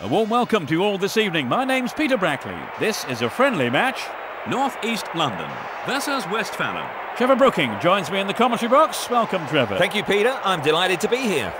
A warm welcome to you all this evening. My name's Peter Brackley. This is a friendly match. North East London versus West Westfalen. Trevor Brooking joins me in the commentary box. Welcome, Trevor. Thank you, Peter. I'm delighted to be here.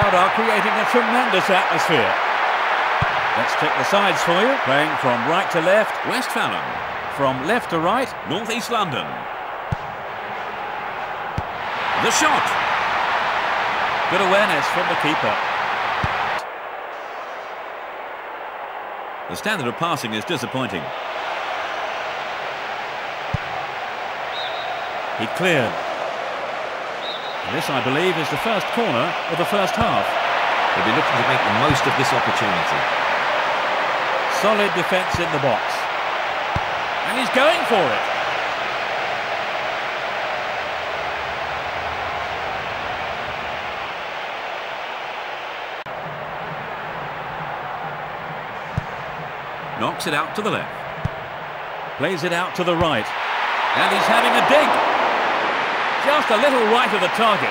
Crowd are creating a tremendous atmosphere. Let's check the sides for you. Playing from right to left. Westfalen. From left to right. North East London. The shot. Good awareness from the keeper. The standard of passing is disappointing. He cleared. This, I believe, is the first corner of the first half. They'll be looking to make the most of this opportunity. Solid defence in the box. And he's going for it. Knocks it out to the left. Plays it out to the right. And he's having a dig. Just a little right of the target.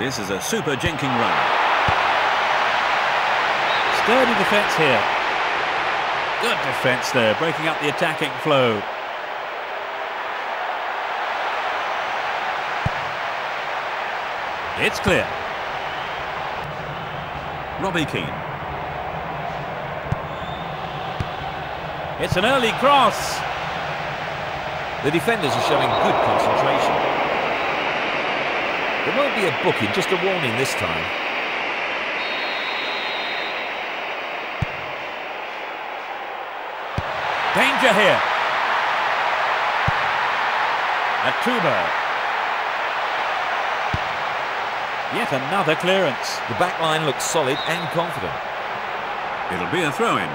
This is a super jinking run. Sturdy defence here. Good defence there, breaking up the attacking flow. It's clear. Robbie Keane. It's an early cross. The defenders are showing good concentration. There won't be a booking, just a warning this time. Danger here. Atouba Yet another clearance. The back line looks solid and confident. It'll be a throw-in.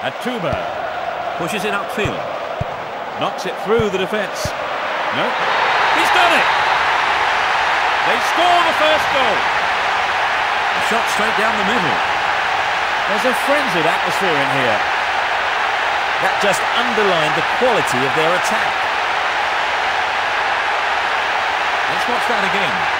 Atouba pushes it upfield. Knocks it through the defence. No, he's done it! They score the first goal. A shot straight down the middle. There's a frenzied atmosphere in here. That just underlined the quality of their attack. Let's watch that again.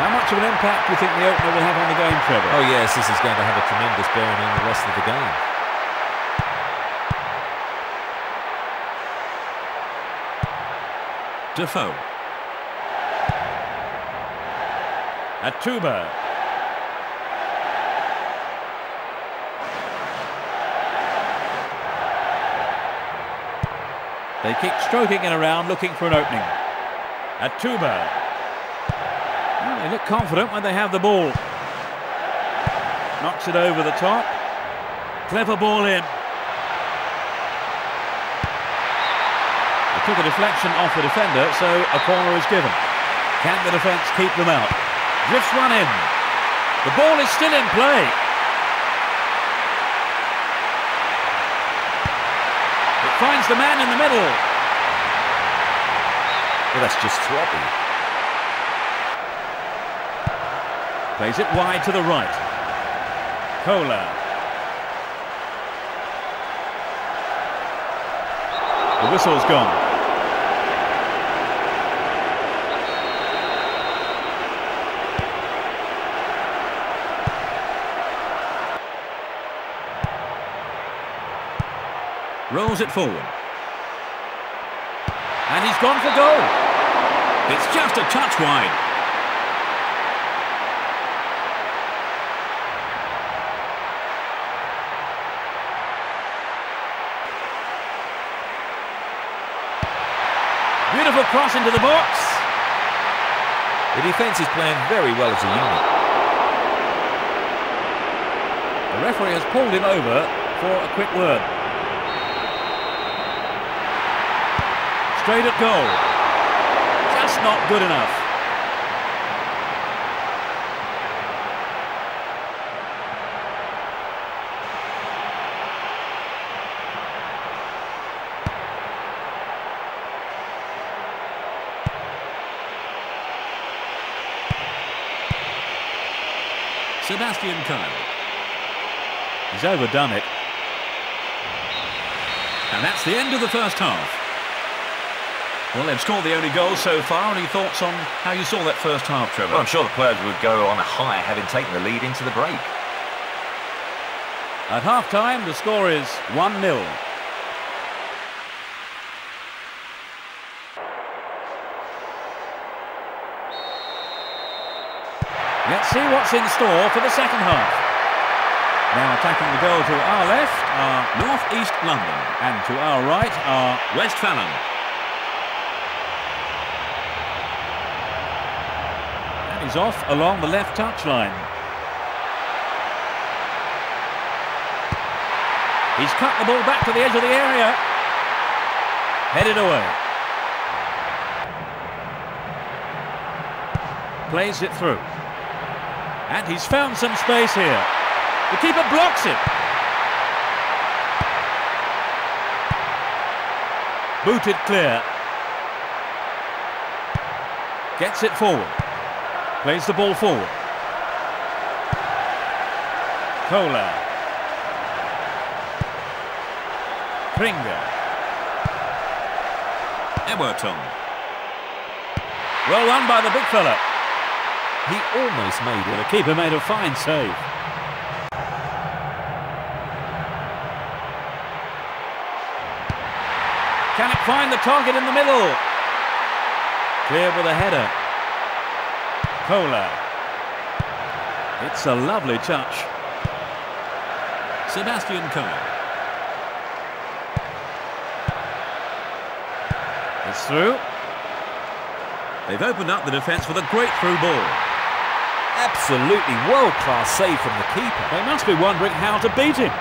How much of an impact do you think the opener will have on the game, Trevor? Oh yes, this is going to have a tremendous bearing on the rest of the game. Defoe. Atouba. They keep stroking it around, looking for an opening. Atouba. They look confident when they have the ball. Knocks it over the top. Clever ball in. They took a deflection off the defender, so a corner is given. Can the defence keep them out? Drifts one in. The ball is still in play. It finds the man in the middle. Well, that's just sloppy. Plays it wide to the right. Koller. The whistle's gone. Rolls it forward. And he's gone for goal. It's just a touch wide. Beautiful cross into the box. The defence is playing very well as a unit. The referee has pulled him over for a quick word. Straight at goal. Just not good enough. Sebastian. He's overdone it. And that's the end of the first half. Well, they've scored the only goal so far. Any thoughts on how you saw that first half, Trevor? Well, I'm sure the players would go on a high having taken the lead into the break. At half-time, the score is 1-0. Let's see what's in store for the second half. Now attacking the goal to our left are North East London. and to our right are Westfalen. and he's off along the left touchline. He's cut the ball back to the edge of the area. Headed away. Plays it through. And he's found some space here. The keeper blocks it. Booted clear. Gets it forward. Plays the ball forward. Koller. Pringer. Ewerton. Well run by the big fella. He almost made it. The keeper made a fine save. Can it find the target in the middle? Clear with a header. Koller. It's a lovely touch. Sebastian Kehl. It's through. They've opened up the defence with a great through ball. Absolutely world-class save from the keeper. They must be wondering how to beat him.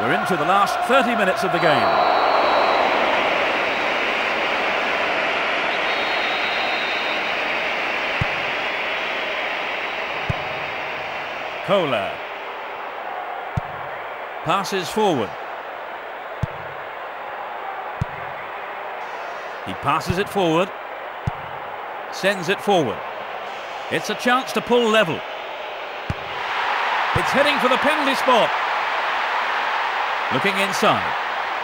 We're into the last 30 minutes of the game. Koller. Passes forward. He passes it forward. Sends it forward. It's a chance to pull level. It's heading for the penalty spot. Looking inside.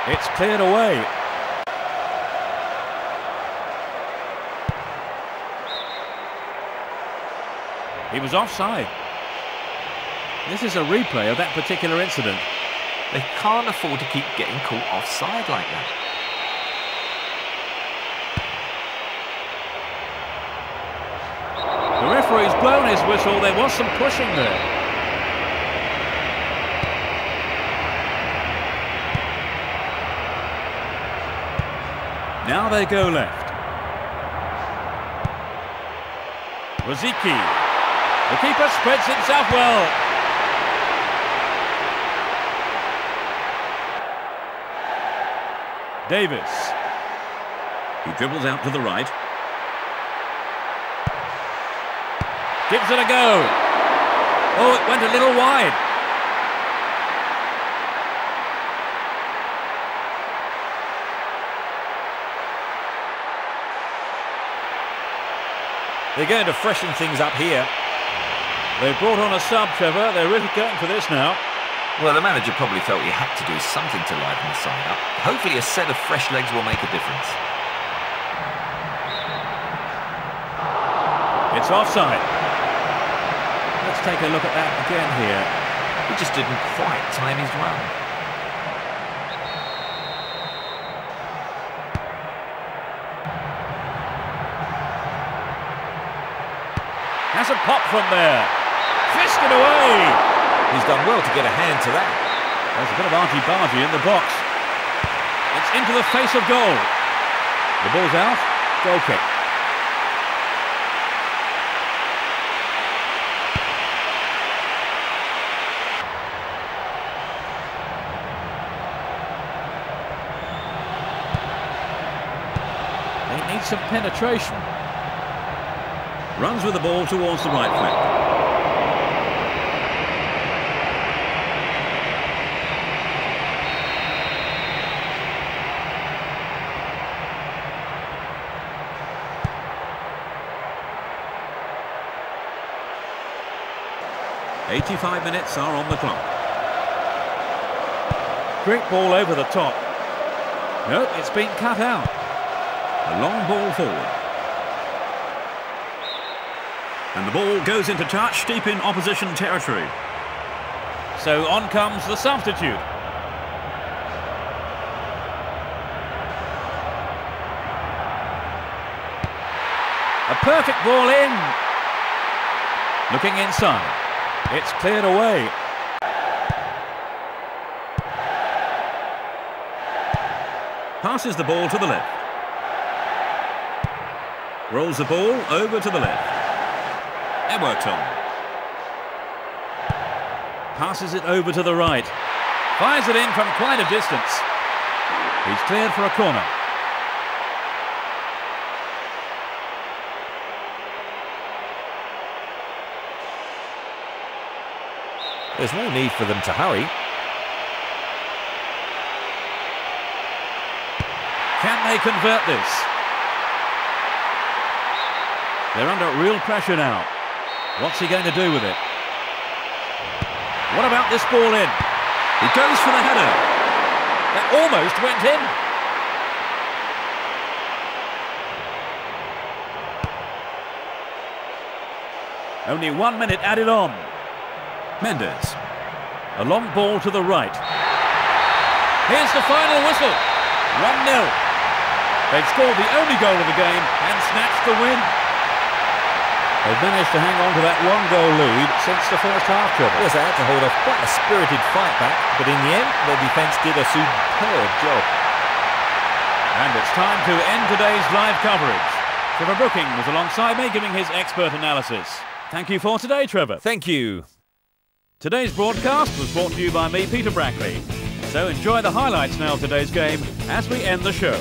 It's cleared away. He was offside. This is a replay of that particular incident. They can't afford to keep getting caught offside like that. The referee's blown his whistle. There was some pushing there. Now they go left. Rosicky. The keeper spreads himself well. Davies. He dribbles out to the right. Gives it a go. Oh, it went a little wide. They're going to freshen things up here. They've brought on a sub, Trevor. They're really going for this now. Well, the manager probably felt he had to do something to liven the side up. Hopefully a set of fresh legs will make a difference. It's offside. Take a look at that again here. He just didn't quite time his run. Has a pop from there. Fisted away. He's done well to get a hand to that. There's a bit of argy-bargy in the box. It's into the face of goal. The ball's out. Goal kick. Some penetration. Runs with the ball towards the right flank. Eighty-five minutes are on the clock. Great ball over the top. Nope, it's been cut out. A long ball forward. And the ball goes into touch deep in opposition territory. So on comes the substitute. A perfect ball in. Looking inside. It's cleared away. Passes the ball to the left. Rolls the ball over to the left. Ewerton. Passes it over to the right. Fires it in from quite a distance. He's cleared for a corner. There's no need for them to hurry. Can they convert this? They're under real pressure now. What's he going to do with it? What about this ball in? He goes for the header. That almost went in. Only one minute added on. Mendes. A long ball to the right. Here's the final whistle. 1-0. They've scored the only goal of the game and snatched the win. They've managed to hang on to that one-goal lead since the first half, Trevor. Yes, they had to hold off quite a spirited fight back, but in the end, their defence did a superb job. And it's time to end today's live coverage. Trevor Brooking was alongside me giving his expert analysis. Thank you for today, Trevor. Thank you. Today's broadcast was brought to you by me, Peter Brackley. So enjoy the highlights now of today's game as we end the show.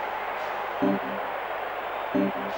Thank you.